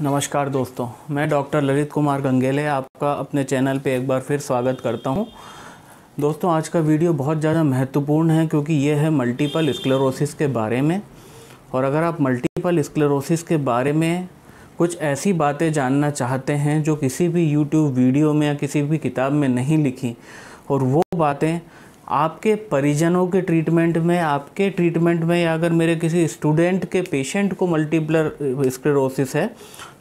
नमस्कार दोस्तों, मैं डॉक्टर ललित कुमार गंगेले आपका अपने चैनल पे एक बार फिर स्वागत करता हूँ। दोस्तों, आज का वीडियो बहुत ज़्यादा महत्वपूर्ण है क्योंकि ये है मल्टीपल स्क्लेरोसिस के बारे में। और अगर आप मल्टीपल स्क्लेरोसिस के बारे में कुछ ऐसी बातें जानना चाहते हैं जो किसी भी यूट्यूब वीडियो में या किसी भी किताब में नहीं लिखी, और वो बातें आपके परिजनों के ट्रीटमेंट में, आपके ट्रीटमेंट में या अगर मेरे किसी स्टूडेंट के पेशेंट को मल्टीपलर स्क्लेरोसिस है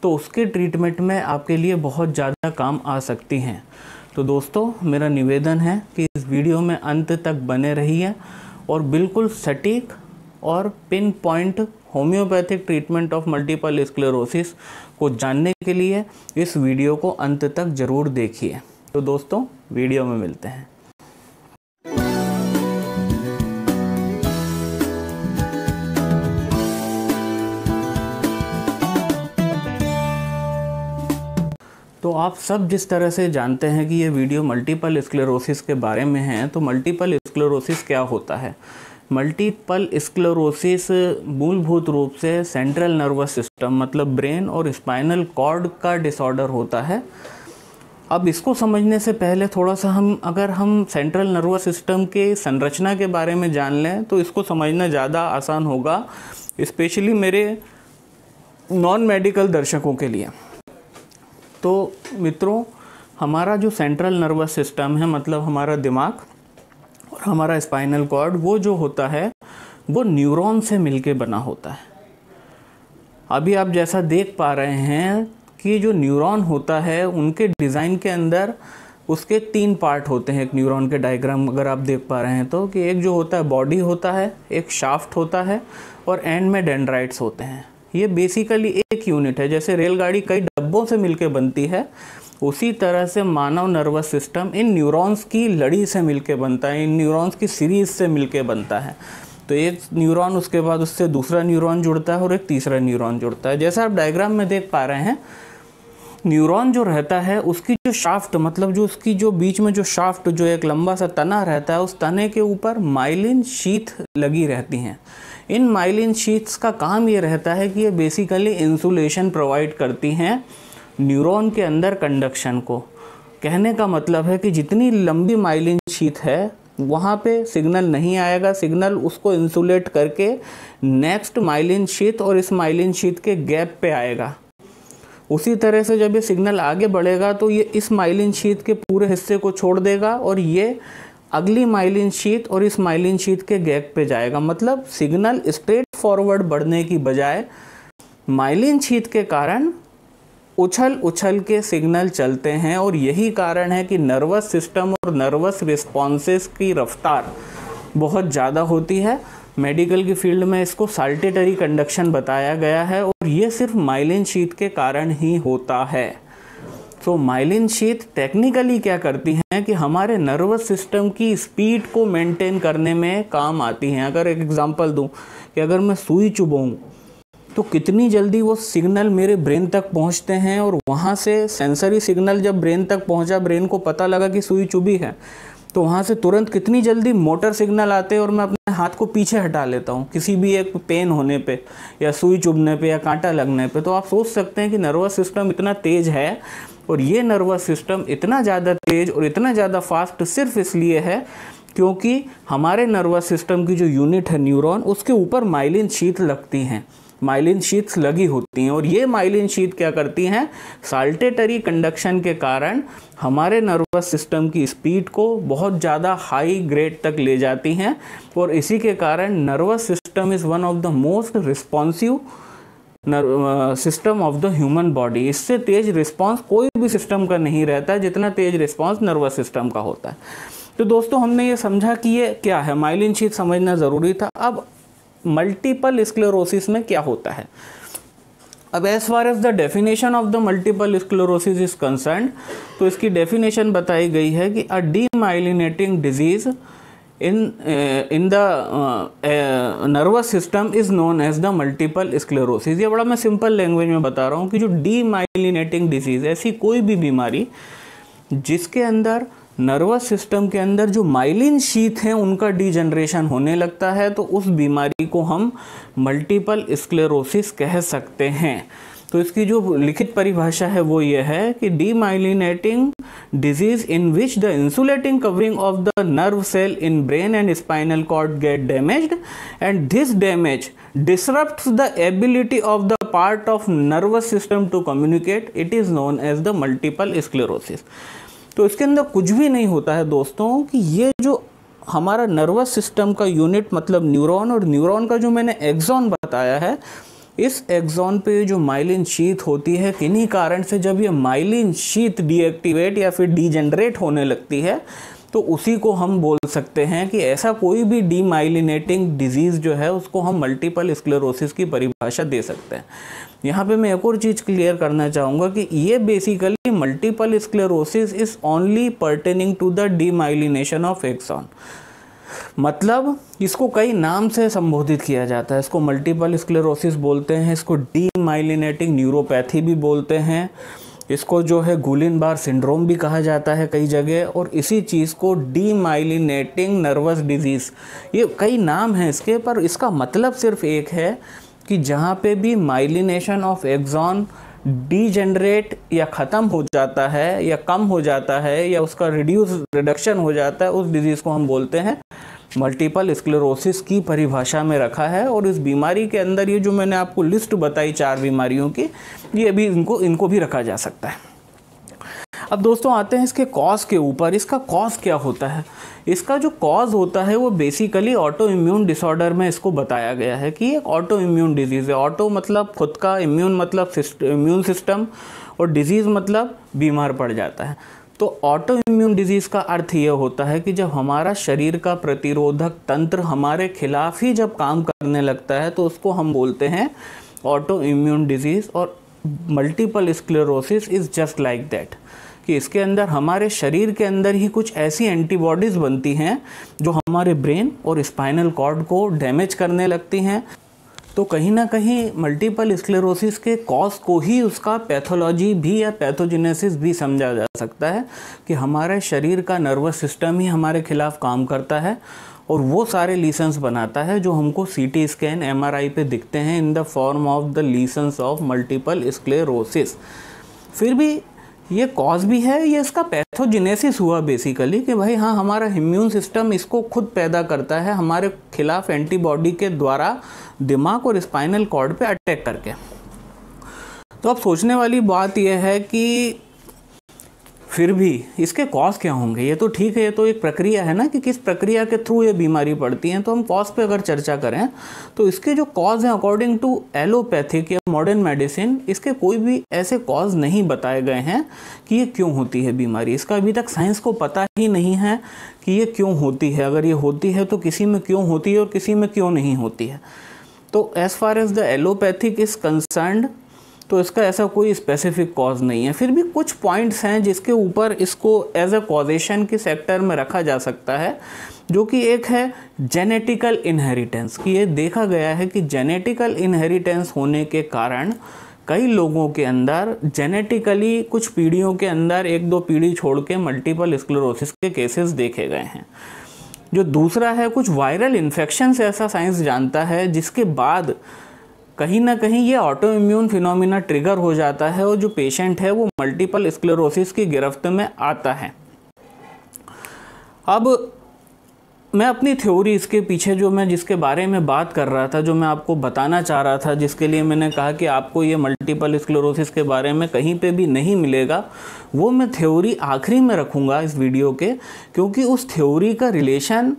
तो उसके ट्रीटमेंट में आपके लिए बहुत ज़्यादा काम आ सकती हैं। तो दोस्तों, मेरा निवेदन है कि इस वीडियो में अंत तक बने रहिए और बिल्कुल सटीक और pinpoint homeopathic treatment of multiple sclerosis को जानने के लिए इस वीडियो को अंत तक ज़रूर देखिए। तो दोस्तों, वीडियो में मिलते हैं। तो आप सब जिस तरह से जानते हैं कि ये वीडियो मल्टीपल स्क्लेरोसिस के बारे में है तो मल्टीपल स्क्लेरोसिस क्या होता है? मल्टीपल स्क्लेरोसिस मूलभूत रूप से सेंट्रल नर्वस सिस्टम मतलब ब्रेन और स्पाइनल कॉर्ड का डिसऑर्डर होता है। अब इसको समझने से पहले थोड़ा सा हम, अगर हम सेंट्रल नर्वस सिस्टम के संरचना के बारे में जान लें तो इसको समझना ज़्यादा आसान होगा स्पेशली मेरे नॉन मेडिकल दर्शकों के लिए। तो मित्रों, हमारा जो सेंट्रल नर्वस सिस्टम है मतलब हमारा दिमाग और हमारा स्पाइनल कॉर्ड वो जो होता है, वो न्यूरॉन से मिलके बना होता है। अभी आप जैसा देख पा रहे हैं कि जो न्यूरॉन होता है, उनके डिज़ाइन के अंदर उसके तीन पार्ट होते हैं। एक न्यूरॉन के डायग्राम अगर आप देख पा रहे हैं तो कि एक जो होता है बॉडी होता है, एक शाफ्ट होता है और एंड में डेंड्राइट्स होते हैं। ये बेसिकली एक यूनिट है, जैसे रेलगाड़ी कई डब्बों से मिलकर बनती है, उसी तरह से मानव नर्वस सिस्टम इन न्यूरॉन्स की लड़ी से मिलके बनता है, इन न्यूरॉन्स की सीरीज़ से मिलके बनता है। तो एक न्यूरॉन उसके बाद उससे दूसरा न्यूरॉन जुड़ता है और एक तीसरा न्यूरॉन जुड़ता है। जैसा आप डायग्राम में देख पा रहे हैं न्यूरॉन जो रहता है, उसकी जो शाफ्ट मतलब जो उसकी जो बीच में जो शाफ्ट जो एक लंबा सा तना रहता है, उस तने के ऊपर माइलिन शीथ लगी रहती हैं। इन माइलिन शीट्स का काम ये रहता है कि ये बेसिकली इंसुलेशन प्रोवाइड करती हैं न्यूरॉन के अंदर कंडक्शन को। कहने का मतलब है कि जितनी लंबी माइलिन शीट है, वहाँ पे सिग्नल नहीं आएगा। सिग्नल उसको इंसुलेट करके नेक्स्ट माइलिन शीट और इस माइलिन शीट के गैप पे आएगा। उसी तरह से जब ये सिग्नल आगे बढ़ेगा तो ये इस माइलिन शीट के पूरे हिस्से को छोड़ देगा और ये अगली माइलिन शीत और इस माइलिन शीत के गैप पे जाएगा। मतलब सिग्नल स्ट्रेट फॉरवर्ड बढ़ने की बजाय माइलिन शीत के कारण उछल उछल के सिग्नल चलते हैं और यही कारण है कि नर्वस सिस्टम और नर्वस रिस्पॉन्सेस की रफ्तार बहुत ज़्यादा होती है। मेडिकल की फ़ील्ड में इसको साल्टेटरी कंडक्शन बताया गया है और ये सिर्फ़ माइलिन शीत के कारण ही होता है। तो माइलिन शीत टेक्निकली क्या करती हैं कि हमारे नर्वस सिस्टम की स्पीड को मेंटेन करने में काम आती हैं। अगर एक एग्जांपल दूँ कि अगर मैं सुई चुबाऊँ तो कितनी जल्दी वो सिग्नल मेरे ब्रेन तक पहुँचते हैं और वहाँ से सेंसरी सिग्नल जब ब्रेन तक पहुँचा ब्रेन को पता लगा कि सुई चुभी है तो वहाँ से तुरंत कितनी जल्दी मोटर सिग्नल आते हैं और मैं अपने हाथ को पीछे हटा लेता हूँ, किसी भी एक पेन होने पे या सुई चुभने पे या कांटा लगने पे। तो आप सोच सकते हैं कि नर्वस सिस्टम इतना तेज़ है और ये नर्वस सिस्टम इतना ज़्यादा तेज और इतना ज़्यादा फास्ट सिर्फ़ इसलिए है क्योंकि हमारे नर्वस सिस्टम की जो यूनिट है न्यूरॉन उसके ऊपर माइलिन शीत लगती हैं। माइलिन शीट्स लगी होती हैं और ये माइलिन शीट क्या करती हैं? साल्टेटरी कंडक्शन के कारण हमारे नर्वस सिस्टम की स्पीड को बहुत ज़्यादा हाई ग्रेड तक ले जाती हैं और इसी के कारण nervous system is one of the most responsive system of the human body इससे तेज रिस्पांस कोई भी सिस्टम का नहीं रहता है, जितना तेज रिस्पांस नर्वस सिस्टम का होता है। तो दोस्तों, हमने ये समझा कि ये क्या है? माइलिन शीट समझना ज़रूरी था। अब मल्टीपल स्क्लेरोसिस में क्या होता है? अब as far as the definition of the multiple sclerosis is concern तो इसकी डेफिनेशन बताई गई है कि a demyelinating disease in uh, in the uh, uh, nervous system is known as the multiple sclerosis. ये बड़ा मैं सिंपल लैंग्वेज में बता रहा हूँ कि जो डीमाइलिनेटिंग डिज़ीज़ ऐसी कोई भी बीमारी जिसके अंदर नर्वस सिस्टम के अंदर जो माइलिन शीत हैं उनका डीजनरेशन होने लगता है तो उस बीमारी को हम मल्टीपल स्क्लेरोसिस कह सकते हैं। तो इसकी जो लिखित परिभाषा है वो ये है कि demyelinating disease in which the insulating covering of the nerve cell in brain and spinal cord get damaged and this damage disrupts the ability of the part of nervous system to communicate. It is known as the multiple sclerosis. तो इसके अंदर कुछ भी नहीं होता है दोस्तों कि ये जो हमारा नर्वस सिस्टम का यूनिट मतलब न्यूरॉन और न्यूरॉन का जो मैंने एग्जॉन बताया है इस एग्जॉन पे जो माइलिन शीत होती है, किन्हीं कारण से जब ये माइलिन शीत डीएक्टिवेट या फिर डीजेनरेट होने लगती है तो उसी को हम बोल सकते हैं कि ऐसा कोई भी डीमाइलिनेटिंग डिज़ीज़ जो है, उसको हम मल्टीपल स्क्लेरोसिस की परिभाषा दे सकते हैं। यहाँ पे मैं एक और चीज़ क्लियर करना चाहूँगा कि ये basically multiple sclerosis is only pertaining to the demyelination of axon मतलब इसको कई नाम से संबोधित किया जाता है। इसको मल्टीपल स्क्लेरोसिस बोलते हैं, इसको डीमाइलिनेटिंग न्यूरोपैथी भी बोलते हैं, इसको जो है गुलिन बार सिंड्रोम भी कहा जाता है कई जगह, और इसी चीज़ को डीमाइलिनेटिंग नर्वस डिज़ीज़ ये कई नाम हैं इसके, पर इसका मतलब सिर्फ़ एक है कि जहाँ पे भी माइलिनेशन ऑफ़ एक्जॉन डीजेनरेट या ख़त्म हो जाता है, या कम हो जाता है, या उसका रिड्यूस रिडक्शन हो जाता है, उस डिज़ीज़ को हम बोलते हैं मल्टीपल स्क्लेरोसिस की परिभाषा में रखा है। और इस बीमारी के अंदर ये जो मैंने आपको लिस्ट बताई चार बीमारियों की, ये भी इनको इनको भी रखा जा सकता है। अब दोस्तों आते हैं इसके कॉज के ऊपर। इसका कॉज क्या होता है? इसका जो कॉज होता है, वो बेसिकली ऑटो इम्यून डिसऑर्डर में इसको बताया गया है कि एक ऑटो इम्यून डिज़ीज़ है। ऑटो मतलब खुद का इम्यून मतलब इम्यून सिस्टम और डिज़ीज़ मतलब बीमार पड़ जाता है। तो ऑटो इम्यून डिज़ीज़ का अर्थ ये होता है कि जब हमारा शरीर का प्रतिरोधक तंत्र हमारे खिलाफ ही जब काम करने लगता है तो उसको हम बोलते हैं ऑटो इम्यून डिज़ीज़ और multiple sclerosis is just like that कि इसके अंदर हमारे शरीर के अंदर ही कुछ ऐसी एंटीबॉडीज़ बनती हैं जो हमारे ब्रेन और स्पाइनल कॉर्ड को डैमेज करने लगती हैं। तो कहीं ना कहीं मल्टीपल स्क्लेरोसिस के कॉज को ही उसका पैथोलॉजी भी या पैथोजिनेसिस भी समझा जा सकता है कि हमारे शरीर का नर्वस सिस्टम ही हमारे खिलाफ काम करता है और वो सारे लीसन्स बनाता है जो हमको सी टी स्कैन एमआरआई पे दिखते हैं in the form of the lesions of multiple sclerosis. फिर भी ये कॉज भी है, ये इसका पैथोजिनेसिस हुआ बेसिकली कि भाई हाँ हमारा इम्यून सिस्टम इसको खुद पैदा करता है, हमारे खिलाफ एंटीबॉडी के द्वारा दिमाग और स्पाइनल कॉर्ड पे अटैक करके। तो अब सोचने वाली बात यह है कि फिर भी इसके कॉज क्या होंगे? ये तो ठीक है, ये तो एक प्रक्रिया है ना कि किस प्रक्रिया के थ्रू ये बीमारी पड़ती है। तो हम कॉज पे अगर चर्चा करें तो इसके जो कॉज हैं अकॉर्डिंग टू एलोपैथिक या मॉडर्न मेडिसिन इसके कोई भी ऐसे कॉज नहीं बताए गए हैं कि ये क्यों होती है बीमारी। इसका अभी तक साइंस को पता ही नहीं है कि ये क्यों होती है। अगर ये होती है तो किसी में क्यों होती है और किसी में क्यों नहीं होती है। तो as far as the allopathic is concerned तो इसका ऐसा कोई स्पेसिफिक कॉज नहीं है। फिर भी कुछ पॉइंट्स हैं जिसके ऊपर इसको एज अ कॉजेशन के सेक्टर में रखा जा सकता है, जो कि एक है जेनेटिकल इनहेरिटेंस कि ये देखा गया है कि जेनेटिकल इनहेरिटेंस होने के कारण कई लोगों के अंदर जेनेटिकली कुछ पीढ़ियों के अंदर एक दो पीढ़ी छोड़ के मल्टीपल स्क्लेरोसिस के केसेस देखे गए हैं। जो दूसरा है, कुछ वायरल इन्फेक्शन से ऐसा साइंस जानता है, जिसके बाद कहीं ना कहीं ये ऑटो इम्यून फिनोमिना ट्रिगर हो जाता है और जो पेशेंट है वो मल्टीपल स्क्लेरोसिस की गिरफ्त में आता है। अब मैं अपनी थ्योरी इसके पीछे जो मैं जिसके बारे में बात कर रहा था, जो मैं आपको बताना चाह रहा था, जिसके लिए मैंने कहा कि आपको ये मल्टीपल स्क्लेरोसिस के बारे में कहीं पे भी नहीं मिलेगा, वो मैं थ्योरी आखिरी में रखूँगा इस वीडियो के, क्योंकि उस थ्योरी का रिलेशन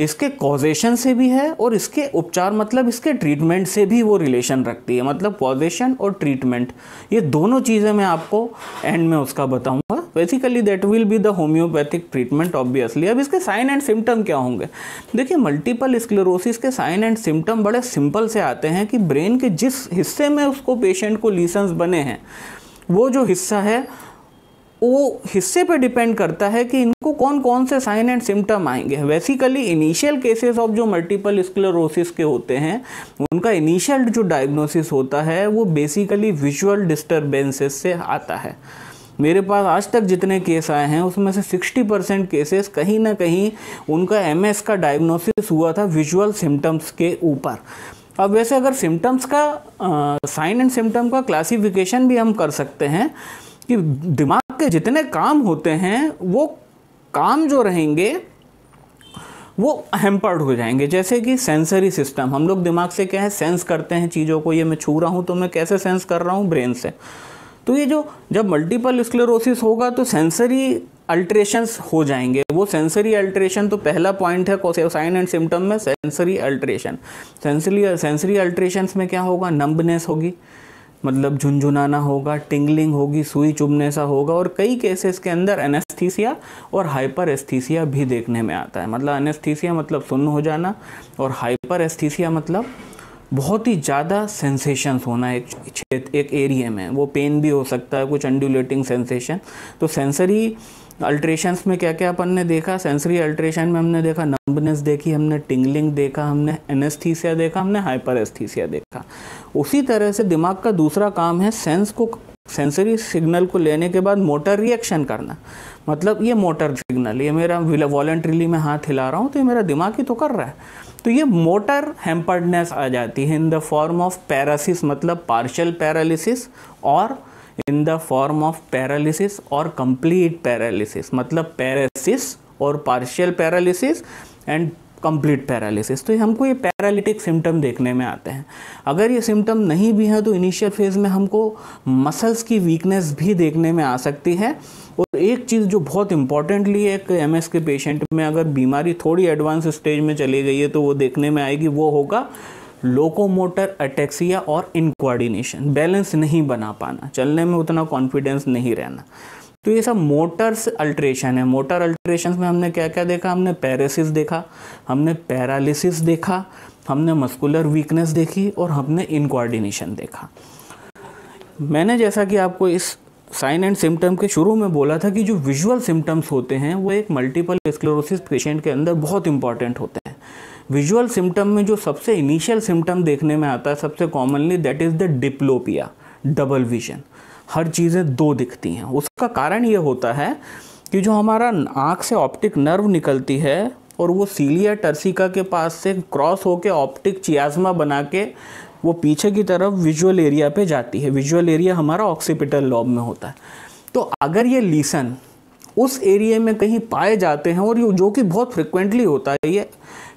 इसके कॉजेशन से भी है और इसके उपचार मतलब इसके ट्रीटमेंट से भी वो रिलेशन रखती है। मतलब कॉजेशन और ट्रीटमेंट ये दोनों चीज़ें मैं आपको एंड में उसका बताऊँगा। Basically that will be the homeopathic treatment obviously अब इसके साइन एंड सिम्टम क्या होंगे? देखिए मल्टीपल स्क्लेरोसिस के साइन एंड सिम्टम बड़े सिंपल से आते हैं कि ब्रेन के जिस हिस्से में उसको पेशेंट को लीसन्स बने हैं, वो जो हिस्सा है वो हिस्से पे डिपेंड करता है कि इनको कौन कौन से साइन एंड सिम्टम आएँगे। बेसिकली इनिशियल केसेस ऑफ़ जो मल्टीपल स्क्लेरोसिस के होते हैं, उनका इनिशियल जो डायग्नोसिस होता है, वो बेसिकली विजुअल डिस्टर्बेंसेस से आता है। मेरे पास आज तक जितने केस आए हैं, उसमें से 60 परसेंट केसेस कहीं ना कहीं उनका एमएस का डायग्नोसिस हुआ था विजुअल सिम्टम्स के ऊपर। अब वैसे अगर सिम्टम्स का साइन एंड सिम्टम का क्लासिफिकेशन भी हम कर सकते हैं कि दिमाग के जितने काम होते हैं, वो काम जो रहेंगे, वो हेम्पर्ड हो जाएँगे। जैसे कि सेंसरी सिस्टम हम लोग दिमाग से क्या है सेंस करते हैं चीज़ों को, ये मैं छू रहा हूँ तो मैं कैसे सेंस कर रहा हूँ? ब्रेन से। तो ये जो, जब मल्टीपल स्क्लेरोसिस होगा तो सेंसरी अल्ट्रेशंस हो जाएँगे। वो सेंसरी अल्ट्रेशन तो पहला पॉइंट है साइन एंड सिम्टम में sensory alteration sensory sensory alterations में क्या होगा? नंबनेस होगी। मतलब झुंझुनाना होगा, टिंगलिंग होगी, सुई चुभने सा होगा और कई केसेस के अंदर एनेस्थीसिया और हाइपर एस्थीसिया भी देखने में आता है। मतलब एनेस्थीसिया मतलब सुन्न हो जाना और हाइपर एस्थीसिया मतलब बहुत ही ज़्यादा सेंसेशंस होना एक क्षेत्र, एक एरिया में। वो पेन भी हो सकता है, कुछ अंडुलेटिंग सेंसेशन तो सेंसरी अल्ट्रेशंस में क्या क्या अपन ने देखा? सेंसरी अल्ट्रेशन में हमने देखा नंबनेस देखी, हमने टिंगलिंग देखा, हमने एनेस्थीसिया देखा, हमने हाइपर एस्थीसिया देखा। उसी तरह से दिमाग का दूसरा काम है सेंस को सेंसरी सिग्नल को लेने के बाद मोटर रिएक्शन करना। मतलब ये मोटर सिग्नल ये मेरा वॉलेंट्रीली मैं हाथ हिला रहा हूँ तो ये मेरा दिमाग ही तो कर रहा है। तो ये मोटर हेम्पर्डनेस आ जाती है in the form of paresis मतलब पार्शियल पैरालिसिस और in the form of paralysis और कंप्लीट पैरालिसिस मतलब पैरासिस और partial paralysis and complete paralysis तो हमको ये पैरालिटिक सिम्टम देखने में आते हैं। अगर ये सिम्टम नहीं भी हैं तो इनिशियल फ़ेज़ में हमको मसल्स की वीकनेस भी देखने में आ सकती है। और एक चीज़ जो बहुत इंपॉर्टेंटली एक एमएस के पेशेंट में अगर बीमारी थोड़ी एडवांस स्टेज में चली गई है तो वो देखने में आएगी, वो होगा लोकोमोटर अटैक्सिया और इनकोऑर्डिनेशन बैलेंस नहीं बना पाना। चलने में उतना कॉन्फिडेंस नहीं रहना। तो ये सब मोटर्स अल्ट्रेशन है। मोटर अल्ट्रेशन में हमने क्या क्या देखा? हमने पैरासिस देखा, हमने पैरालिसिस देखा, हमने मस्कुलर वीकनेस देखी और हमने इनकोऑर्डिनेशन देखा। मैंने जैसा कि आपको इस साइन एंड सिम्टम के शुरू में बोला था कि जो विजुअल सिम्टम्स होते हैं, वो एक मल्टीपल स्क्लेरोसिस पेशेंट के अंदर बहुत इंपॉर्टेंट होते हैं। विजुअल सिम्टम में जो सबसे इनिशियल सिम्टम देखने में आता है, सबसे commonly that is the diplopia double vision हर चीज़ें दो दिखती हैं। उसका कारण ये होता है कि जो हमारा आँख से ऑप्टिक नर्व निकलती है और वो सीलिया टर्सिका के पास से क्रॉस होके ऑप्टिक चियाजमा बना के वो पीछे की तरफ़ विजुअल एरिया पे जाती है। विजुअल एरिया हमारा ऑक्सीपिटल लॉब में होता है। तो अगर ये लीसन उस एरिया में कहीं पाए जाते हैं और ये जो कि बहुत फ्रिक्वेंटली होता है, ये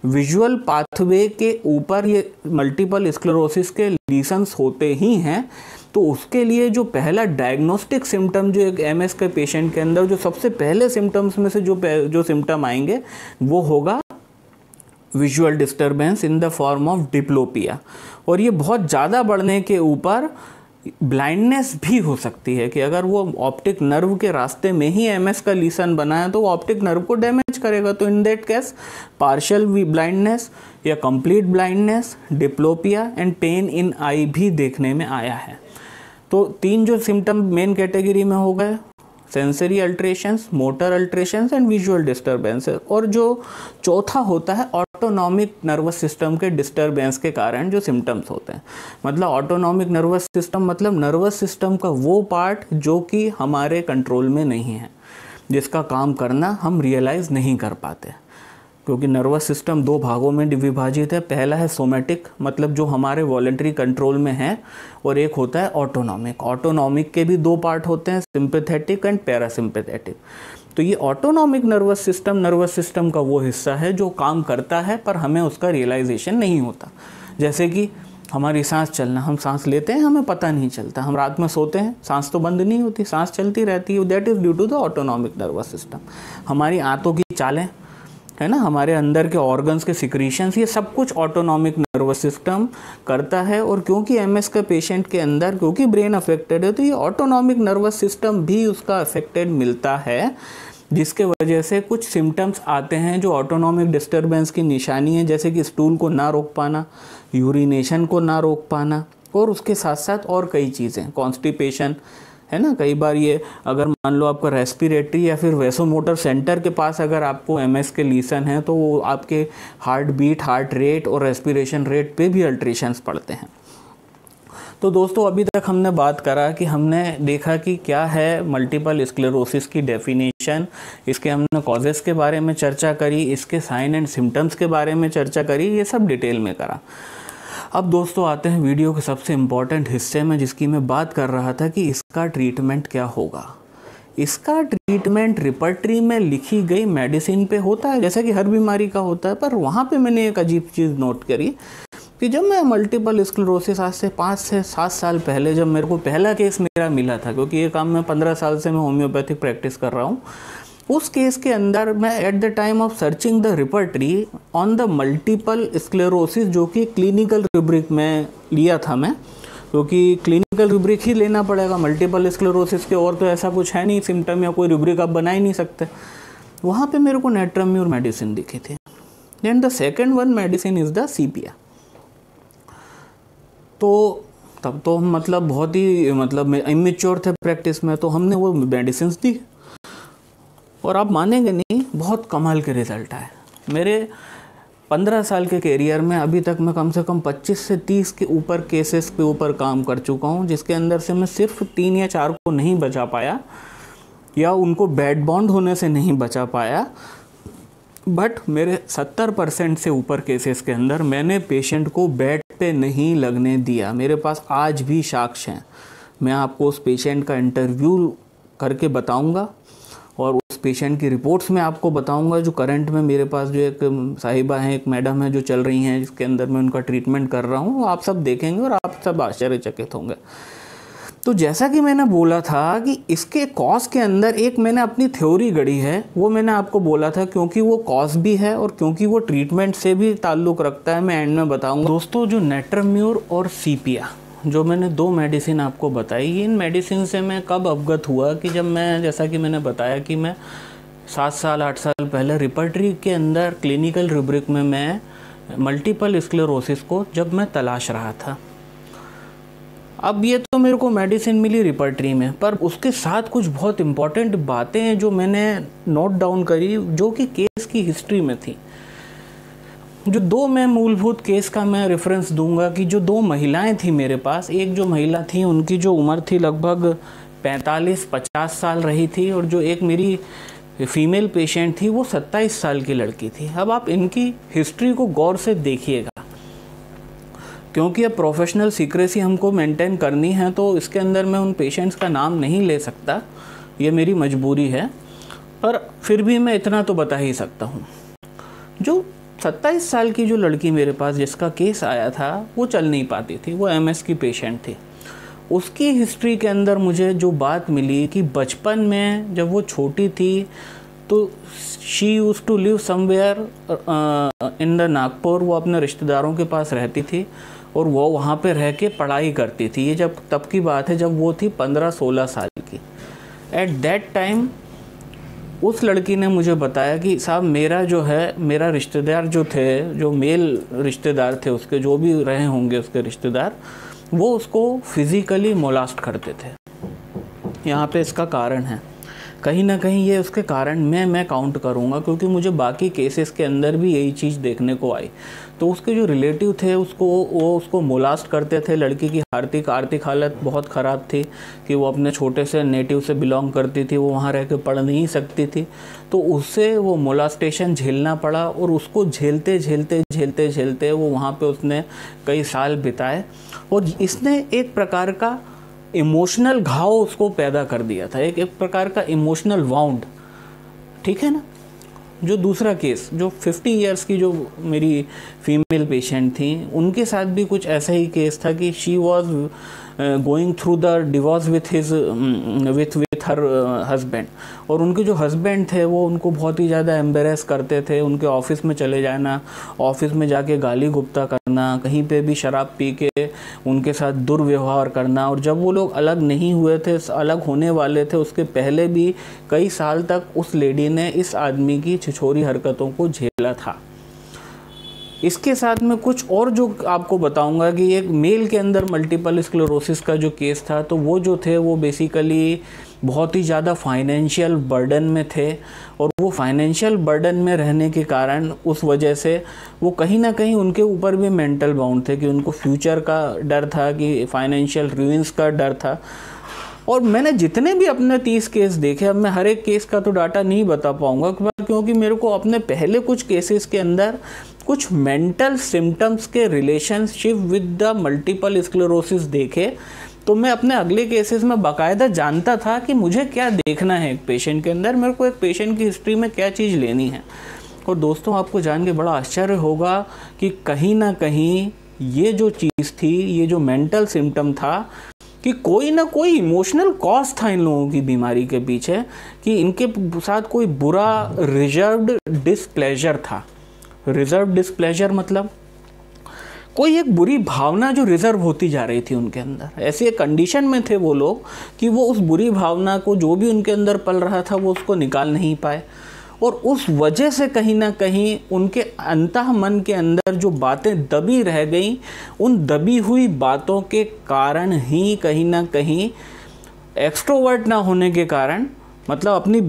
विजुअल पाथवे के ऊपर ये मल्टीपल स्क्लेरोसिस के लीसन्स होते ही हैं तो उसके लिए जो पहला डायग्नोस्टिक सिम्टम जो एक एमएस के पेशेंट के अंदर, जो सबसे पहले सिम्टम्स में से जो जो सिम्टम आएँगे, वो होगा visual disturbance in the form of diplopia और ये बहुत ज़्यादा बढ़ने के ऊपर ब्लाइंडनेस भी हो सकती है कि अगर वो ऑप्टिक नर्व के रास्ते में ही एमएस का लीसन बना है तो वो ऑप्टिक नर्व को डैमेज करेगा। तो in that case partial blindness या complete blindness diplopia and pain in eye भी देखने में आया है। तो तीन जो सिम्टम मेन कैटेगरी में हो गए sensory alterations motor alterations and visual disturbances और जो चौथा होता है ऑटोनॉमिक नर्वस सिस्टम के डिस्टर्बेंस के कारण जो सिम्टम्स होते हैं। मतलब ऑटोनॉमिक नर्वस सिस्टम मतलब नर्वस सिस्टम का वो पार्ट जो कि हमारे कंट्रोल में नहीं है, जिसका काम करना हम रियलाइज़ नहीं कर पाते। क्योंकि नर्वस सिस्टम दो भागों में विभाजित है। पहला है सोमेटिक मतलब जो हमारे वॉलेंट्री कंट्रोल में है, और एक होता है ऑटोनॉमिक ऑटोनॉमिक के भी दो पार्ट होते हैं सिंपैथेटिक एंड पैरासिम्पैथेटिक तो ये autonomic nervous system nervous system का वो हिस्सा है जो काम करता है, पर हमें उसका रियलाइजेशन नहीं होता। जैसे कि हमारी सांस चलना, हम सांस लेते हैं, हमें पता नहीं चलता। हम रात में सोते हैं, सांस तो बंद नहीं होती, सांस चलती रहती है। That is due to the autonomic nervous system हमारी आंतों की चालें है ना, हमारे अंदर के ऑर्गन्स के सिक्रीशंस ये सब कुछ ऑटोनॉमिक नर्वस सिस्टम करता है और क्योंकि एमएस के पेशेंट के अंदर, क्योंकि ब्रेन अफेक्टेड है तो ये ऑटोनॉमिक नर्वस सिस्टम भी उसका अफेक्टेड मिलता है, जिसके वजह से कुछ सिम्टम्स आते हैं जो ऑटोनॉमिक डिस्टर्बेंस की निशानी है, जैसे कि स्टूल को ना रोक पाना यूरिनेशन को ना रोक पाना, और उसके साथ साथ और कई चीज़ें कॉन्स्टिपेशन है ना? कई बार ये अगर मान लो आपका रेस्पिरेटरी या फिर वेसोमोटर सेंटर के पास अगर आपको एमएस के लीसन है तो वो आपके हार्ट बीट हार्ट रेट और रेस्पिरेशन रेट पे भी अल्ट्रेशंस पड़ते हैं। तो दोस्तों, अभी तक हमने बात करा कि हमने देखा कि क्या है मल्टीपल स्क्लेरोसिस की डेफिनेशन इसके हमने कॉजेस के बारे में चर्चा करी, इसके साइन एंड सिम्टम्स के बारे में चर्चा करी, ये सब डिटेल में करा। अब दोस्तों आते हैं वीडियो के सबसे इंपॉर्टेंट हिस्से में, जिसकी मैं बात कर रहा था कि इसका ट्रीटमेंट क्या होगा। इसका ट्रीटमेंट रिपर्ट्री में लिखी गई मेडिसिन पे होता है, जैसा कि हर बीमारी का होता है, पर वहाँ पे मैंने एक अजीब चीज़ नोट करी कि जब मैं मल्टीपल स्क्लेरोसिस आज से पाँच से सात साल पहले, जब मेरे को पहला केस मेरा मिला था, क्योंकि ये काम मैं पंद्रह साल से मैं होम्योपैथिक प्रैक्टिस कर रहा हूँ उस केस के अंदर मैं at the time of searching the repertory on the multiple sclerosis जो कि क्लिनिकल रिब्रिक में लिया था मैं क्योंकि तो क्लिनिकल रिब्रिक ही लेना पड़ेगा। मल्टीपल स्क्लेरोसिस के और तो ऐसा कुछ है नहीं सिम्टम या कोई रिब्रिक आप बना ही नहीं सकते। वहाँ पे मेरे को नेट्रम्यूर मेडिसिन दिखी थी। Then the second one medicine is the sepia तो तब तो हम मतलब बहुत ही मतलब इमेच्योर थे प्रैक्टिस में तो हमने वो मेडिसिन दी। और आप मानेंगे नहीं, बहुत कमाल के रिज़ल्ट आए। मेरे पंद्रह साल के करियर में अभी तक मैं कम से कम पच्चीस से तीस के ऊपर केसेस के ऊपर काम कर चुका हूँ, जिसके अंदर से मैं सिर्फ़ तीन या चार को नहीं बचा पाया, या उनको बैड बॉन्ड होने से नहीं बचा पाया। बट मेरे सत्तर परसेंट से ऊपर केसेस के अंदर मैंने पेशेंट को बेड पे नहीं लगने दिया। मेरे पास आज भी साक्ष्य हैं। मैं आपको उस पेशेंट का इंटरव्यू करके बताऊँगा। पेशेंट की रिपोर्ट्स में आपको बताऊँगा, जो करंट में मेरे पास जो एक साहिबा हैं, एक मैडम है, जो चल रही हैं, जिसके अंदर मैं उनका ट्रीटमेंट कर रहा हूँ आप सब देखेंगे और आप सब आश्चर्यचकित होंगे। तो जैसा कि मैंने बोला था कि इसके कॉज के अंदर एक मैंने अपनी थ्योरी गढ़ी है, वो मैंने आपको बोला था क्योंकि वो कॉज भी है और क्योंकि वो ट्रीटमेंट से भी ताल्लुक़ रखता है, मैं एंड में बताऊँगा। दोस्तों, जो नेट्रम्यूर और सीपिया जो मैंने दो मेडिसिन आपको बताई इन मेडिसिन से मैं कब अवगत हुआ कि जब मैं, जैसा कि मैंने बताया कि मैं सात साल, आठ साल पहले रिपर्टरी के अंदर क्लिनिकल रिब्रिक में मैं मल्टीपल स्क्लेरोसिस को जब मैं तलाश रहा था। अब ये तो मेरे को मेडिसिन मिली रिपर्टरी में, पर उसके साथ कुछ बहुत इंपॉर्टेंट बातें हैं जो मैंने नोट डाउन करी, जो कि केस की हिस्ट्री में थी। जो दो मैं मूलभूत केस का मैं रेफरेंस दूँगा कि जो दो महिलाएँ थी मेरे पास, एक जो महिला थी, उनकी जो उम्र थी लगभग 45-50 साल रही थी और जो एक मेरी फीमेल पेशेंट थी, वो 27 साल की लड़की थी। अब आप इनकी हिस्ट्री को गौर से देखिएगा। क्योंकि अब प्रोफेशनल सीक्रेसी हमको मेंटेन करनी है तो इसके अंदर मैं उन पेशेंट्स का नाम नहीं ले सकता। ये मेरी मजबूरी है। पर फिर भी मैं इतना तो बता ही सकता हूँ। जो सत्ताईस साल की जो लड़की मेरे पास जिसका केस आया था, वो चल नहीं पाती थी। वो एमएस की पेशेंट थी। उसकी हिस्ट्री के अंदर मुझे जो बात मिली कि बचपन में जब वो छोटी थी तो she use to live somewhere in the Nagpur वो अपने रिश्तेदारों के पास रहती थी और वो वहाँ पे रह के पढ़ाई करती थी। ये जब, तब की बात है जब वो थी पंद्रह सोलह साल की। एट दैट टाइम उस लड़की ने मुझे बताया कि साहब, मेरा जो है, मेरा रिश्तेदार जो थे, जो मेल रिश्तेदार थे उसके, जो भी रहे होंगे उसके रिश्तेदार, वो उसको फिज़िकली मोलास्ट करते थे। यहाँ पे इसका कारण है। कहीं ना कहीं ये उसके कारण मैं मैं काउंट करूँगा, क्योंकि मुझे बाकी केसेस के अंदर भी यही चीज़ देखने को आई। तो उसके जो रिलेटिव थे, उसको, वो उसको मोलास्ट करते थे लड़की की आर्थिक आर्थिक हालत बहुत ख़राब थी कि वो अपने छोटे से नेटिव से बिलोंग करती थी, वो वहाँ रह कर पढ़ नहीं सकती थी। तो उससे वो मोलास्टेशन झेलना पड़ा और उसको झेलते झेलते झेलते झेलते वो वहाँ पे उसने कई साल बिताए और इसने एक प्रकार का इमोशनल घाव उसको पैदा कर दिया था। एक एक प्रकार का इमोशनल वाउंड ठीक है ना? जो दूसरा केस, जो 50 इयर्स की जो मेरी फीमेल पेशेंट थी, उनके साथ भी कुछ ऐसा ही केस था कि she was going through the divorce with his with with her husband और उनके जो हस्बैंड थे, वो उनको बहुत ही ज़्यादा एम्बेरस करते थे, उनके ऑफ़िस में चले जाना ऑफ़िस में जाके गाली गुप्ता करना, कहीं पे भी शराब पी के उनके साथ दुर्व्यवहार करना। और जब वो लोग अलग नहीं हुए थे अलग होने वाले थे, उसके पहले भी कई साल तक उस लेडी ने इस आदमी की छिछोरी हरकतों को झेला था। इसके साथ में कुछ और जो आपको बताऊँगा कि एक मेल के अंदर मल्टीपल स्क्लेरोसिस का जो केस था तो वो जो थे, वो बेसिकली बहुत ही ज़्यादा फाइनेंशियल बर्डन में थे और वो फाइनेंशियल बर्डन में रहने के कारण उस वजह से वो कहीं ना कहीं उनके ऊपर भी मेंटल बाउंड थे कि उनको फ्यूचर का डर था, कि फाइनेंशियल रूइंस का डर था। और मैंने जितने भी अपने तीस केस देखे, अब मैं हर एक केस का तो डाटा नहीं बता पाऊँगा, क्योंकि मेरे को अपने पहले कुछ केसेस के अंदर कुछ मेंटल सिम्टम्स के relationship with the multiple sclerosis देखे तो मैं अपने अगले केसेस में बाकायदा जानता था कि मुझे क्या देखना है एक पेशेंट के अंदर, मेरे को एक पेशेंट की हिस्ट्री में क्या चीज़ लेनी है। और दोस्तों, आपको जान के बड़ा आश्चर्य होगा कि कहीं ना कहीं ये जो चीज़ थी, ये जो मेंटल सिम्टम था, कि कोई ना कोई इमोशनल कॉज था इन लोगों की बीमारी के पीछे, कि इनके साथ कोई बुरा रिजर्व्ड डिसप्लेजर था। रिज़र्व डिस्प्लेजर मतलब? कोई एक बुरी भावना जो रिज़र्व होती जा रही थी उनके अंदर। ऐसी एक कंडीशन में थे वो लोग कि वो उस बुरी भावना को जो भी उनके अंदर पल रहा था वो उसको निकाल नहीं पाए। और उस वजह से कहीं ना कहीं उनके अंतः मन के अंदर जो बातें दबी रह गई, उन दबी हुई बातों के कारण ही कहीं ना कहीं एक्सट्रोवर्ट ना होने के कारण मतलब अपनी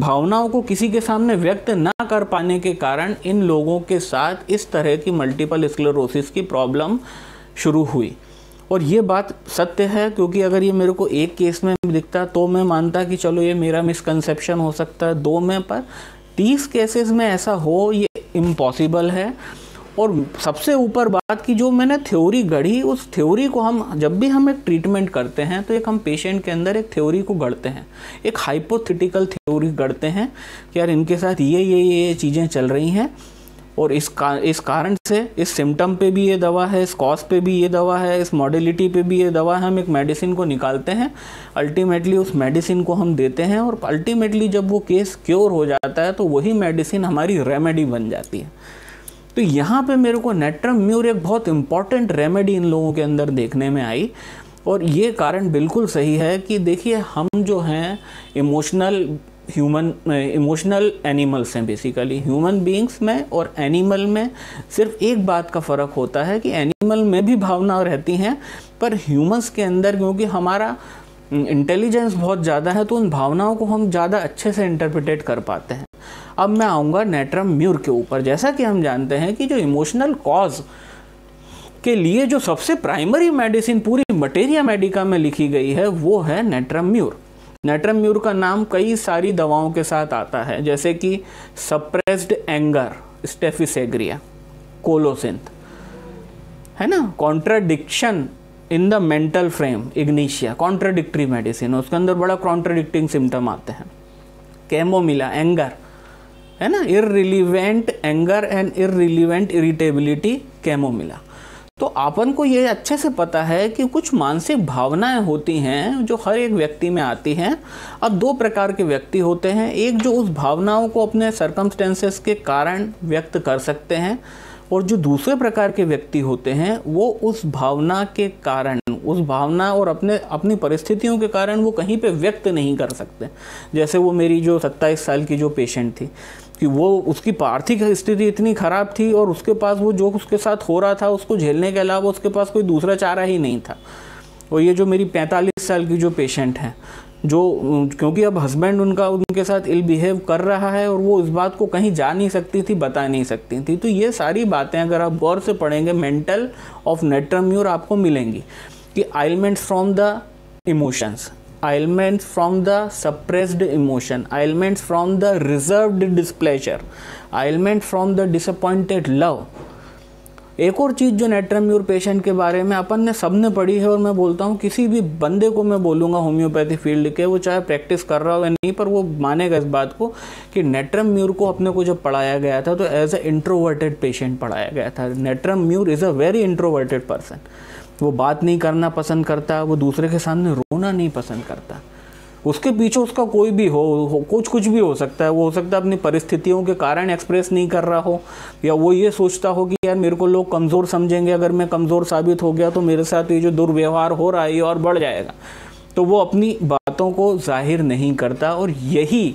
भावनाओं को किसी के सामने व्यक्त ना कर पाने के कारण इन लोगों के साथ इस तरह की मल्टीपल स्क्लेरोसिस की प्रॉब्लम शुरू हुई। और ये बात सत्य है क्योंकि अगर ये मेरे को एक केस में दिखता तो मैं मानता कि चलो ये मेरा मिसकंसेप्शन हो सकता है दो में, पर तीस केसेस में ऐसा हो ये इम्पॉसिबल है। और सबसे ऊपर बात की जो मैंने थ्योरी गढ़ी, उस थ्योरी को हम, जब भी हम एक ट्रीटमेंट करते हैं तो एक हम पेशेंट के अंदर एक थ्योरी को गढ़ते हैं। एक हाइपोथेटिकल थ्योरी गढ़ते हैं कि यार इनके साथ ये ये ये चीज़ें चल रही हैं और इस का, इस कारण से, इस सिम्टम पे भी ये दवा है, इस कॉज पे भी ये दवा है, इस मॉडलिटी पे भी ये दवा है, हम एक मेडिसिन को निकालते हैं। अल्टीमेटली उस मेडिसिन को हम देते हैं और अल्टीमेटली जब वो केस क्योर हो जाता है तो वही मेडिसिन हमारी रेमेडी बन जाती है। तो यहाँ पे मेरे को नेट्रम म्यूर एक बहुत इंपॉर्टेंट रेमेडी इन लोगों के अंदर देखने में आई। और ये कारण बिल्कुल सही है कि देखिए, हम जो हैं इमोशनल ह्यूमन इमोशनल एनिमल्स हैं बेसिकली ह्यूमन बीइंग्स में और एनिमल में सिर्फ़ एक बात का फ़र्क होता है कि एनिमल में भी भावना रहती हैं, पर ह्यूमंस के अंदर क्योंकि हमारा इंटेलिजेंस बहुत ज़्यादा है तो उन भावनाओं को हम ज़्यादा अच्छे से इंटरप्रिटेट कर पाते हैं। अब मैं आऊँगा नेट्रम म्यूर के ऊपर। जैसा कि हम जानते हैं कि जो इमोशनल कॉज के लिए जो सबसे प्राइमरी मेडिसिन पूरी मटेरिया मेडिका में लिखी गई है, वो है नेट्रम म्यूर। नेट्रम म्यूर का नाम कई सारी दवाओं के साथ आता है, जैसे कि सप्रेस्ड एंगर, स्टेफिसेग्रिया, कोलोसिंथ, है ना? Contradiction in the mental frame, Ignatia, contradictory medicine. उसके अंदर बड़ा कॉन्ट्राडिक्टिंग सिम्टम आते हैं। कैमोमिला, एंगर है ना? Irrelevant anger and irrelevant irritability chamomilla तो आपन को ये अच्छे से पता है कि कुछ मानसिक भावनाएँ होती हैं जो हर एक व्यक्ति में आती हैं अब दो प्रकार के व्यक्ति होते हैं। एक जो उस भावनाओं को अपने सरकमस्टेंसेस के कारण व्यक्त कर सकते हैं और जो दूसरे प्रकार के व्यक्ति होते हैं, वो उस भावना के कारण, उस भावना और अपने, अपनी परिस्थितियों के कारण वो कहीं पे व्यक्त नहीं कर सकते। जैसे वो मेरी जो 27 साल की जो पेशेंट थी। कि वो, उसकी आर्थिक स्थिति इतनी ख़राब थी और उसके पास वो जो उसके साथ हो रहा था, उसको झेलने के अलावा उसके पास कोई दूसरा चारा ही नहीं था। और ये जो मेरी 45 साल की जो पेशेंट है, जो, क्योंकि अब हस्बैंड उनका, उनके साथ इल बिहेव कर रहा है और वो इस बात को कहीं जा नहीं सकती थी, बता नहीं सकती थी तो ये सारी बातें अगर आप गौर से पढ़ेंगे, मेंटल ऑफ़ नेट्रम्यूर आपको मिलेंगी कि ailments from the emotions. Ailments from the suppressed emotion, ailments from the reserved displeasure, ailment from the disappointed love. एक और चीज़ जो नेट्रम्यूर पेशेंट के बारे में अपन ने सबने पढ़ी है और मैं बोलता हूँ, किसी भी बंदे को मैं बोलूँगा होम्योपैथी फ़ील्ड के, वो चाहे प्रैक्टिस कर रहा हो या नहीं, पर वो मानेगा इस बात को कि नेट्रम्यूर को अपने को जब पढ़ाया गया था तो एज ए इंट्रोवर्टेड पेशेंट पढ़ाया गया था। Natrum mur is a very introverted person वो बात नहीं करना पसंद करता वो दूसरे के सामने रोना नहीं पसंद करता। उसके पीछे उसका कोई भी हो, हो कुछ कुछ भी हो सकता है। वो हो सकता है अपनी परिस्थितियों के कारण एक्सप्रेस नहीं कर रहा हो या वो ये सोचता हो कि यार मेरे को लोग कमज़ोर समझेंगे अगर मैं कमज़ोर साबित हो गया तो मेरे साथ ये जो दुर्व्यवहार हो रहा है ये और बढ़ जाएगा। तो वो अपनी बातों को ज़ाहिर नहीं करता और यही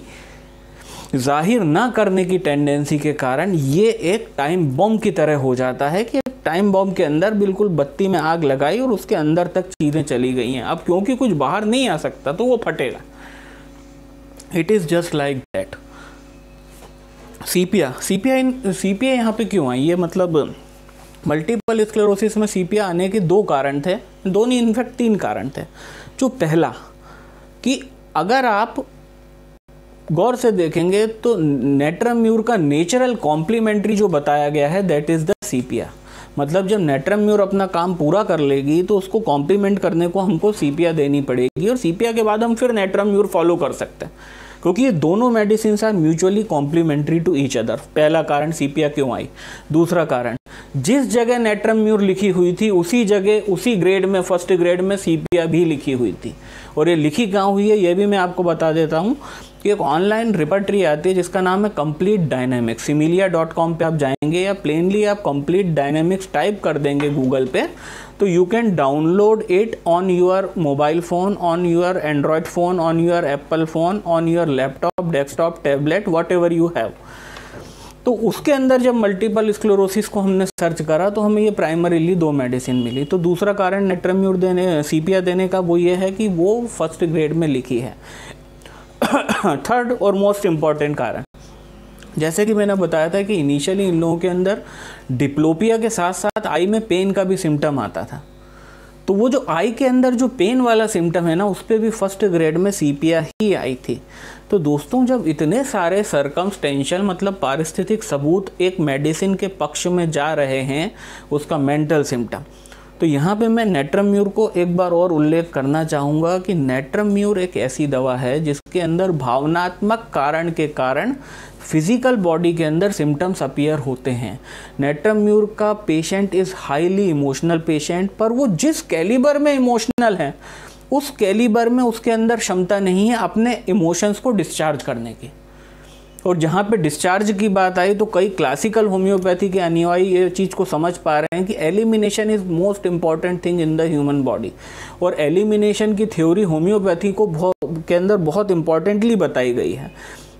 ज़ाहिर ना करने की टेंडेंसी के कारण ये एक टाइम बम की तरह हो जाता है कि टाइम बॉम्ब के अंदर बिल्कुल बत्ती में आग लगाई और उसके अंदर तक चीज़ें चली गई हैं। अब क्योंकि कुछ बाहर नहीं आ सकता तो वो फटेगा। It is just like that C sepia sepia sepia यहाँ पे क्यों आई? ये मतलब मल्टीपल स्क्लेरोसिस में सीपिया आने के दो कारण थे दोनों इनफैक्ट तीन कारण थे। जो पहला, कि अगर आप गौर से देखेंगे तो नेट्रम्यूर का नेचुरल कॉम्प्लीमेंट्री जो बताया गया है दैट इज़ द सीपिया मतलब जब नेट्रम्यूर अपना काम पूरा कर लेगी तो उसको कॉम्प्लीमेंट करने को हमको सीपिया देनी पड़ेगी और सीपिया के बाद हम फिर नेट्रम्यूर फॉलो कर सकते हैं। क्योंकि ये दोनों medicine are mutually complementary to each other पहला कारण सीपिया क्यों आई? दूसरा कारण, जिस जगह नेट्रम्यूर लिखी हुई थी, उसी जगह, उसी ग्रेड में फ़र्स्ट ग्रेड में सीपिया भी लिखी हुई थी। और ये लिखी कहाँ हुई है, ये भी मैं आपको बता देता हूँ। कि एक ऑनलाइन रिपर्ट्री आती है जिसका नाम है complete dynamics similia dot com पर आप जाएँगे या प्लेनली आप कंप्लीट डायनेमिक्स टाइप कर देंगे गूगल पे तो you can download it on your mobile phone on your Android phone on your Apple phone on your laptop desktop tablet whatever you have तो उसके अंदर जब मल्टीपल स्क्लोरोसिस को हमने सर्च करा तो हमें ये प्राइमरीली दो मेडिसिन मिली। तो दूसरा कारण नेट्रम्यूर देने सीपिया देने का वो ये है कि वो फ़र्स्ट ग्रेड में लिखी है। थर्ड और मोस्ट इंपॉर्टेंट कारण। जैसे कि मैंने बताया था कि इनिशियली इन लोगों के अंदर डिप्लोपिया के साथ साथ आई में पेन का भी सिम्टम आता था। तो वो जो आई के अंदर जो पेन वाला सिम्टम है ना, उस पर भी फ़र्स्ट ग्रेड में सीपिया ही आई थी। तो दोस्तों, जब इतने सारे सरकमस्टेंशियल मतलब पारिस्थितिक सबूत एक मेडिसिन के पक्ष में जा रहे हैं, उसका मेंटल सिम्टम तो यहाँ पे मैं नेट्रम्यूर को एक बार और उल्लेख करना चाहूँगा कि नेट्रम्यूर एक ऐसी दवा है जिसके अंदर भावनात्मक कारण के कारण फ़िज़िकल बॉडी के अंदर सिम्टम्स अपियर होते हैं। नेट्रम्यूर का patient is highly emotional patient पर वो जिस कैलिबर में इमोशनल है, उस कैलिबर में उसके अंदर क्षमता नहीं है अपने इमोशंस को डिस्चार्ज करने की। और जहाँ पे डिस्चार्ज की बात आई तो कई क्लासिकल होम्योपैथी के अनुयायी ये चीज़ को समझ पा रहे हैं कि elimination is most important thing in the human body और एलिमिनेशन की थ्योरी होम्योपैथी को के अंदर बहुत इंपॉर्टेंटली बताई गई है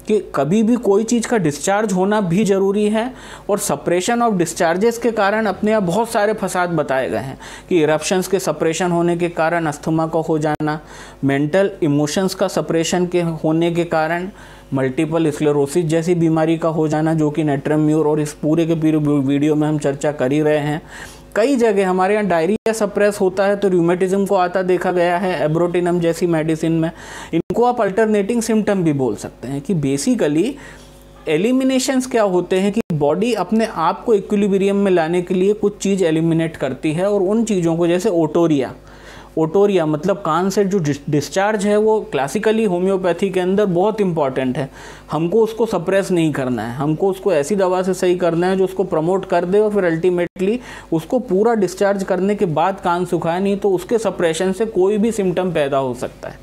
कि कभी भी कोई चीज़ का डिस्चार्ज होना भी ज़रूरी है और सप्रेशन ऑफ़ डिस्चार्जेस के कारण अपने आप बहुत सारे फसाद बताए गए हैं कि इरप्शंस के सप्रेशन होने के कारण अस्थमा का हो जाना मेंटल इमोशंस का सप्रेशन के होने के कारण मल्टीपल स्क्लेरोसिस जैसी बीमारी का हो जाना, जो कि नेट्रम्यूर और इस पूरे के पूरे वीडियो में हम चर्चा कर ही रहे हैं। कई जगह हमारे यहाँ डायरिया सप्रेस होता है तो रूमेटिज्म को आता देखा गया है, एब्रोटिनम जैसी मेडिसिन में। इनको आप अल्टरनेटिंग सिम्टम भी बोल सकते हैं कि बेसिकली एलिमिनेशंस क्या होते हैं कि बॉडी अपने आप को इक्विलिब्रियम में लाने के लिए कुछ चीज़ एलिमिनेट करती है, और उन चीज़ों को जैसे ओटोरिया ओटोरिया मतलब कान से जो डिस्चार्ज है, वो क्लासिकली होम्योपैथी के अंदर बहुत इंपॉर्टेंट है। हमको उसको सप्रेस नहीं करना है। हमको उसको ऐसी दवा से सही करना है जो उसको प्रमोट कर दे और फिर अल्टीमेटली उसको पूरा डिस्चार्ज करने के बाद कान सुखाए, नहीं तो उसके सप्रेशन से कोई भी सिम्टम पैदा हो सकता है।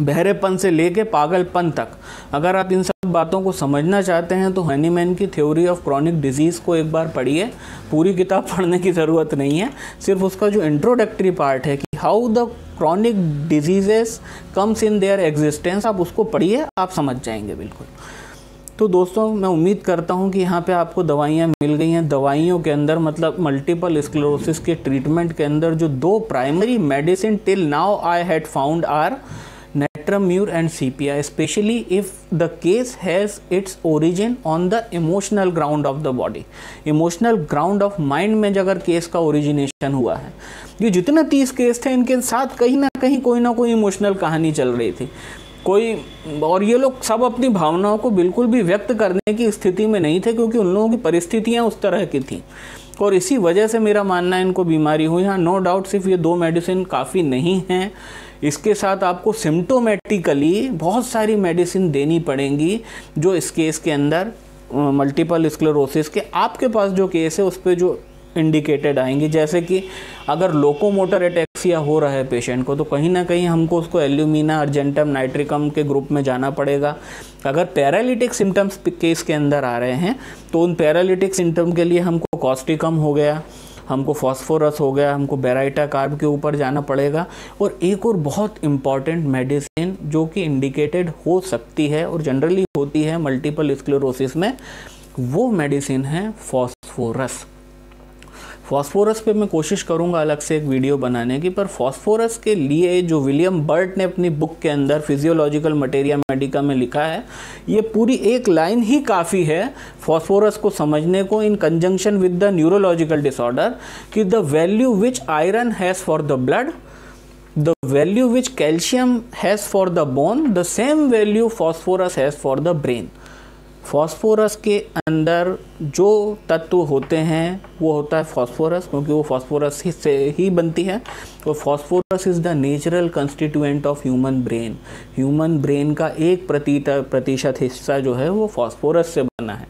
बहरेपन से लेके पागलपन तक। अगर आप इन सब बातों को समझना चाहते हैं तो हनीमैन की थ्योरी ऑफ़ क्रॉनिक डिज़ीज़ को एक बार पढ़िए। पूरी किताब पढ़ने की ज़रूरत नहीं है। सिर्फ़ उसका जो इंट्रोडक्टरी पार्ट है कि how the chronic diseases comes in their existence आप उसको पढ़िए, आप समझ जाएँगे बिल्कुल। तो दोस्तों, मैं उम्मीद करता हूँ कि यहाँ पे आपको दवाइयाँ मिल गई हैं। दवाइयों के अंदर मतलब मल्टीपल स्क्लोरोसिस के ट्रीटमेंट के अंदर जो दो primary medicine till now I had found are netramure and sepia especially if the case has its origin on the emotional ground of the body. Emotional ground of mind में अगर case का origination हुआ है, ये जितने तीस case थे, इनके साथ कहीं ना कहीं कोई ना कोई इमोशनल कहानी चल रही थी। कोई, और ये लोग सब अपनी भावनाओं को बिल्कुल भी व्यक्त करने की स्थिति में नहीं थे, क्योंकि उन लोगों की परिस्थितियाँ उस तरह की थी। और इसी वजह से मेरा मानना है इनको बीमारी हुई। हाँ नो डाउट सिर्फ़ ये दो मेडिसिन काफ़ी नहीं हैं। इसके साथ आपको सिम्टोमेटिकली बहुत सारी मेडिसिन देनी पड़ेंगी जो इस केस के अंदर मल्टीपल स्क्लेरोसिस के आपके पास जो केस है, उस पर जो इंडिकेटेड आएँगे। जैसे कि अगर लोकोमोटर एटेक्सिया हो रहा है पेशेंट को तो कहीं ना कहीं हमको उसको एल्यूमिना अर्जेंटम नाइट्रिकम के ग्रुप में जाना पड़ेगा। अगर पैरालिटिक सिम्टम्स केस के अंदर आ रहे हैं तो उन पैरालिटिक सिम्टम के लिए हमको कॉस्टिकम हो गया, हमको फॉस्फोरस हो गया, हमको बेराइटा कार्ब के ऊपर जाना पड़ेगा। और एक और बहुत इंपॉर्टेंट मेडिसिन जो कि इंडिकेटेड हो सकती है और जनरली होती है मल्टीपल स्क्लेरोसिस में, वो मेडिसिन है फॉस्फोरस फॉस्फोरस पे मैं कोशिश करूँगा अलग से एक वीडियो बनाने की, पर फॉस्फोरस के लिए जो विलियम बर्ट ने अपनी बुक के अंदर फिजियोलॉजिकल मटेरिया मेडिका में लिखा है, ये पूरी एक लाइन ही काफ़ी है फॉस्फोरस को समझने को in conjunction with the neurological disorder कि the value which iron has for the blood the value which calcium has for the bone the same value phosphorus has for the brain phosphorus के अंदर जो तत्व होते हैं, वो होता है फॉस्फोरस, क्योंकि वो फॉस्फोरस ही से ही बनती है। और phosphorus is the natural constituent of human brain human brain का एक प्रतिशत हिस्सा जो है, वो फॉस्फोरस से बना है।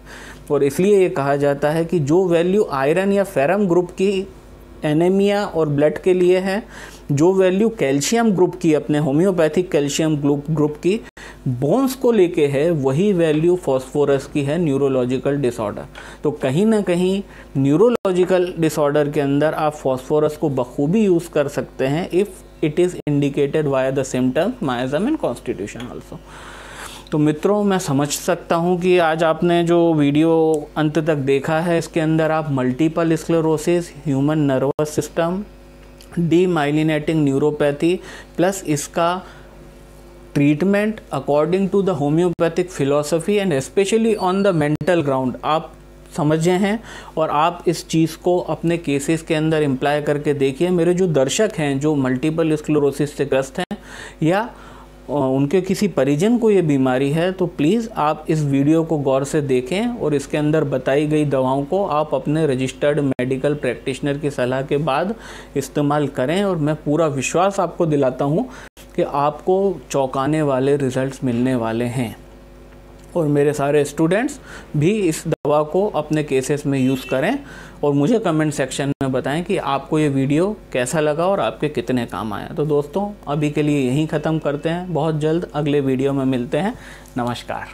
और इसलिए ये कहा जाता है कि जो वैल्यू आयरन या फेरम ग्रुप की एनेमिया और ब्लड के लिए है, जो वैल्यू कैल्शियम ग्रुप की, अपने होम्योपैथिक कैल्शियम ग्रुप ग्रुप की बोन्स को लेके है, वही वैल्यू फॉस्फोरस की है न्यूरोलॉजिकल डिसऑर्डर तो कहीं ना कहीं न्यूरोलॉजिकल डिसऑर्डर के अंदर आप फॉस्फोरस को बखूबी यूज़ कर सकते हैं if it is indicated via the symptom miasm and constitution also तो मित्रों, मैं समझ सकता हूँ कि आज आपने जो वीडियो अंत तक देखा है, इसके अंदर आप multiple sclerosis human nervous system demyelinating neuropathy plus इसका treatment according to the homeopathic philosophy and specially on the mental ground. आप समझे हैं और आप इस चीज़ को अपने केसेस के अंदर इम्प्लाई करके देखिए। मेरे जो दर्शक हैं, जो मल्टीपल स्क्लोरोसिस से ग्रस्त हैं या उनके किसी परिजन को ये बीमारी है तो प्लीज़ आप इस वीडियो को गौर से देखें और इसके अंदर बताई गई दवाओं को आप अपने रजिस्टर्ड मेडिकल प्रैक्टिशनर की सलाह के बाद इस्तेमाल करें। और मैं पूरा विश्वास आपको दिलाता हूँ कि आपको चौंकाने वाले रिजल्ट्स मिलने वाले हैं। और मेरे सारे स्टूडेंट्स भी इस दवा को अपने केसेस में यूज़ करें और मुझे कमेंट सेक्शन में बताएँ कि आपको ये वीडियो कैसा लगा और आपके कितने काम आया तो दोस्तों, अभी के लिए यहीं ख़त्म करते हैं। बहुत जल्द अगले वीडियो में मिलते हैं। नमस्कार।